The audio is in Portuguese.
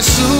Jesus.